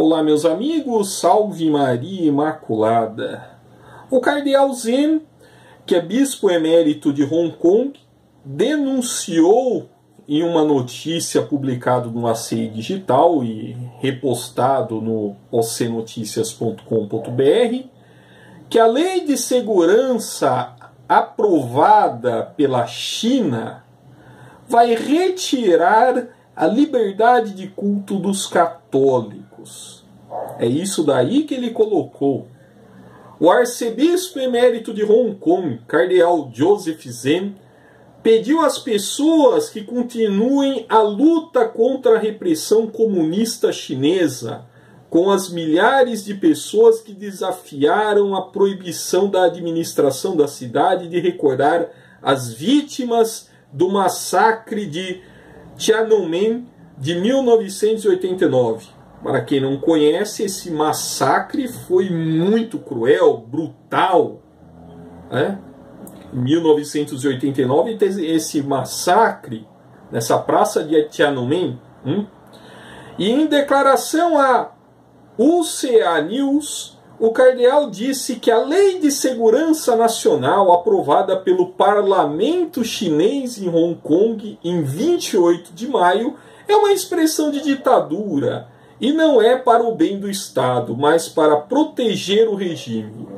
Olá, meus amigos, salve Maria Imaculada. O cardeal Zen, que é bispo emérito de Hong Kong, denunciou em uma notícia publicada no ACI Digital e repostado no ocnoticias.com.br que a lei de segurança aprovada pela China vai retirar a liberdade de culto dos católicos. É isso daí que ele colocou. O arcebispo emérito de Hong Kong, cardeal Joseph Zen, pediu às pessoas que continuem a luta contra a repressão comunista chinesa, com as milhares de pessoas que desafiaram a proibição da administração da cidade de recordar as vítimas do massacre de Tiananmen de 1989. Para quem não conhece, esse massacre foi muito cruel, brutal. Né? 1989 teve esse massacre nessa praça de Tiananmen. Hum? E em declaração à UCA News, o cardeal disse que a Lei de Segurança Nacional, aprovada pelo parlamento chinês em Hong Kong em 28 de maio, é uma expressão de ditadura e não é para o bem do Estado, mas para proteger o regime.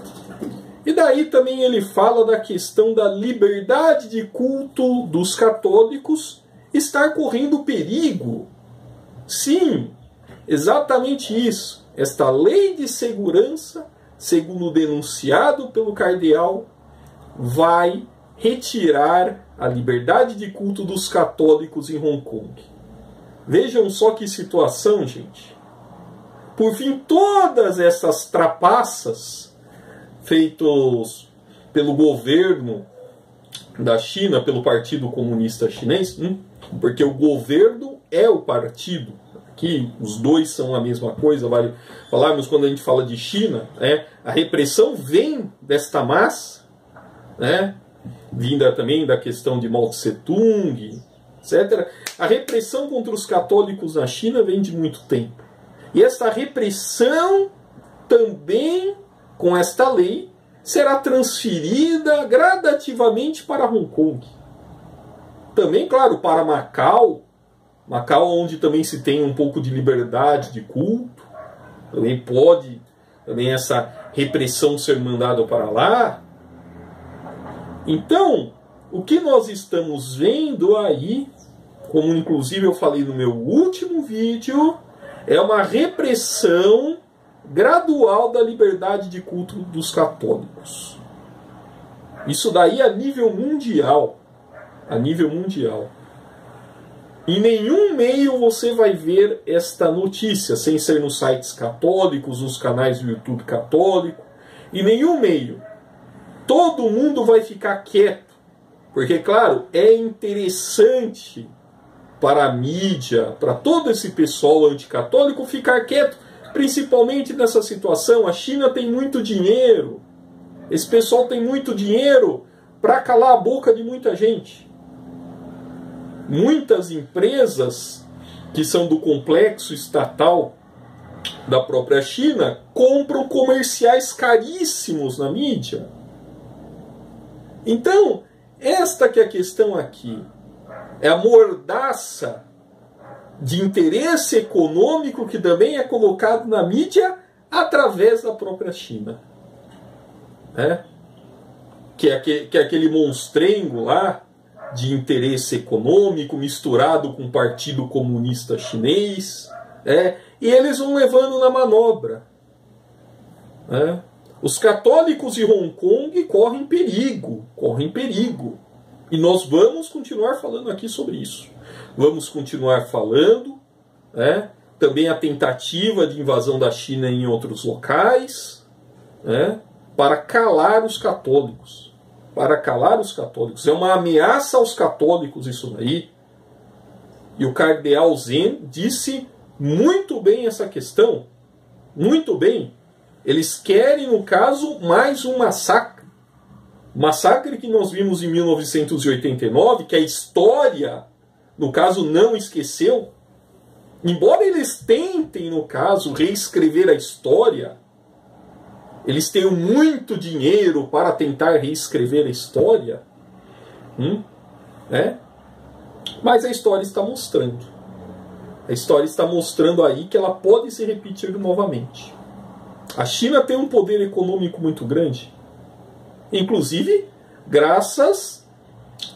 E daí também ele fala da questão da liberdade de culto dos católicos estar correndo perigo. Sim, exatamente isso. Esta lei de segurança, segundo denunciado pelo cardeal, vai retirar a liberdade de culto dos católicos em Hong Kong. Vejam só que situação, gente. Por fim, todas essas trapaças feitos pelo governo da China, pelo Partido Comunista Chinês, hum, porque o governo é o partido. Aqui os dois são a mesma coisa, vale falarmos quando a gente fala de China, né, a repressão vem desta massa, né, vinda também da questão de Mao Tse Tung, etc. A repressão contra os católicos na China vem de muito tempo. E esta repressão também com esta lei, será transferida gradativamente para Hong Kong. Também, claro, para Macau, Macau onde também se tem um pouco de liberdade de culto, também pode também essa repressão ser mandada para lá. Então, o que nós estamos vendo aí, como inclusive eu falei no meu último vídeo, é uma repressão gradual da liberdade de culto dos católicos. Isso daí a nível mundial. A nível mundial. Em nenhum meio você vai ver esta notícia, sem ser nos sites católicos, nos canais do YouTube católico. Em nenhum meio. Todo mundo vai ficar quieto. Porque, claro, é interessante para a mídia, para todo esse pessoal anticatólico ficar quieto Principalmente nessa situação, a China tem muito dinheiro. Esse pessoal tem muito dinheiro para calar a boca de muita gente. Muitas empresas que são do complexo estatal da própria China compram comerciais caríssimos na mídia. Então, esta que é a questão aqui. É a mordaça de interesse econômico que também é colocado na mídia através da própria China. Né? Que, é aquele, que é aquele monstrengo lá de interesse econômico misturado com o Partido Comunista Chinês. Né? E eles vão levando na manobra. Né? Os católicos de Hong Kong correm perigo, correm perigo. E nós vamos continuar falando aqui sobre isso. Vamos continuar falando, né? também a tentativa de invasão da China em outros locais, né? para calar os católicos. Para calar os católicos. É uma ameaça aos católicos isso daí. E o cardeal Zen disse muito bem essa questão. Muito bem. Eles querem, no caso, mais um massacre. massacre que nós vimos em 1989, que a história no caso, não esqueceu, embora eles tentem, no caso, reescrever a história, eles tenham muito dinheiro para tentar reescrever a história, hum, né? mas a história está mostrando. A história está mostrando aí que ela pode se repetir novamente. A China tem um poder econômico muito grande, inclusive graças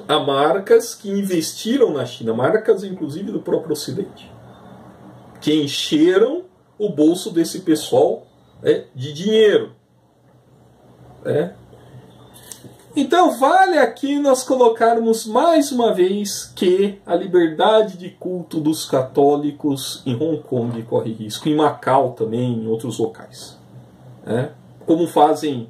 a marcas que investiram na China, marcas inclusive do próprio Ocidente, que encheram o bolso desse pessoal é, de dinheiro. É. Então vale aqui nós colocarmos mais uma vez que a liberdade de culto dos católicos em Hong Kong corre risco, em Macau também, em outros locais. É. Como fazem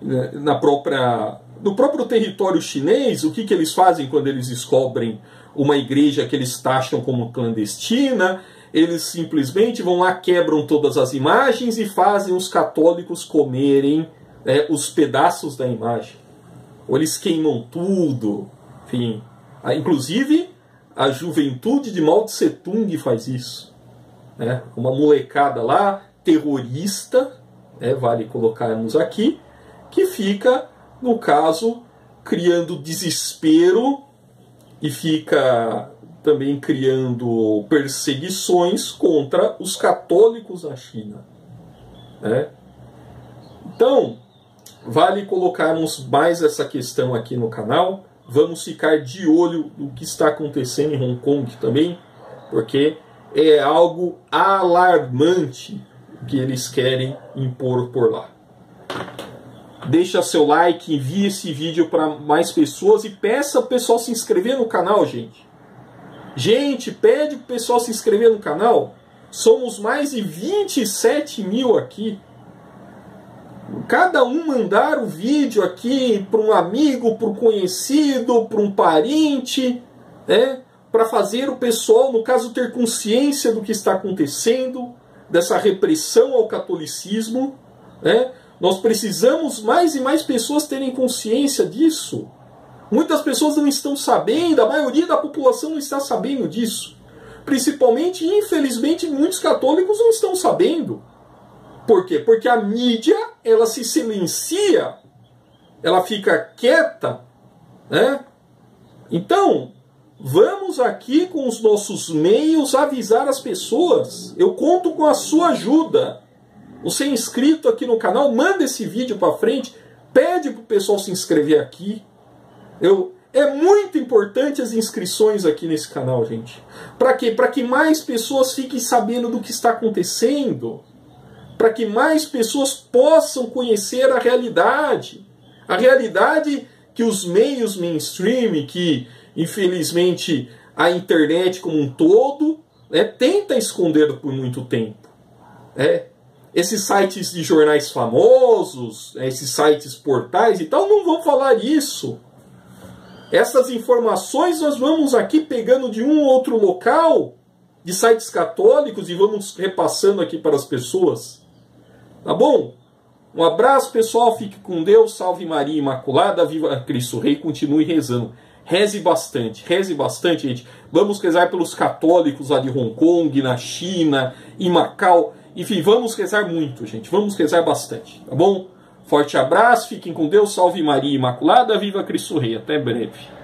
né, na própria no próprio território chinês, o que, que eles fazem quando eles descobrem uma igreja que eles taxam como clandestina? eles simplesmente vão lá, quebram todas as imagens e fazem os católicos comerem é, os pedaços da imagem. Ou eles queimam tudo. Enfim. Ah, inclusive, a juventude de Mao Tse Tung faz isso. Né? Uma molecada lá, terrorista, né? vale colocarmos aqui, que fica, no caso, criando desespero e fica também criando perseguições contra os católicos na China. Né? Então, vale colocarmos mais essa questão aqui no canal. Vamos ficar de olho no que está acontecendo em Hong Kong também, porque é algo alarmante que eles querem impor por lá. Deixa seu like, envie esse vídeo para mais pessoas e peça o pessoal se inscrever no canal, gente. Gente, pede pro pessoal se inscrever no canal. Somos mais de 27 mil aqui. Cada um mandar o vídeo aqui para um amigo, para um conhecido, para um parente, né? Para fazer o pessoal, no caso, ter consciência do que está acontecendo, dessa repressão ao catolicismo, né? Nós precisamos mais e mais pessoas terem consciência disso. Muitas pessoas não estão sabendo, a maioria da população não está sabendo disso. Principalmente, infelizmente, muitos católicos não estão sabendo. Por quê? Porque a mídia, ela se silencia, ela fica quieta, né? Então, vamos aqui com os nossos meios avisar as pessoas. Eu conto com a sua ajuda. Você é inscrito aqui no canal, manda esse vídeo para frente, pede para o pessoal se inscrever aqui. Eu, é muito importante as inscrições aqui nesse canal, gente. Para quê? Para que mais pessoas fiquem sabendo do que está acontecendo. Para que mais pessoas possam conhecer a realidade. A realidade que os meios mainstream, que infelizmente a internet como um todo, né, tenta esconder por muito tempo. É, esses sites de jornais famosos, né, esses sites portais e tal, não vão falar isso. Essas informações nós vamos aqui pegando de um ou outro local, de sites católicos, e vamos repassando aqui para as pessoas. Tá bom? Um abraço, pessoal. Fique com Deus. Salve Maria Imaculada. Viva Cristo Rei. Continue rezando. Reze bastante, reze bastante, gente. Vamos rezar pelos católicos lá de Hong Kong, na China, em Macau. Enfim, vamos rezar muito, gente. Vamos rezar bastante, tá bom? Forte abraço, fiquem com Deus, salve Maria Imaculada, viva Cristo Rei. Até breve.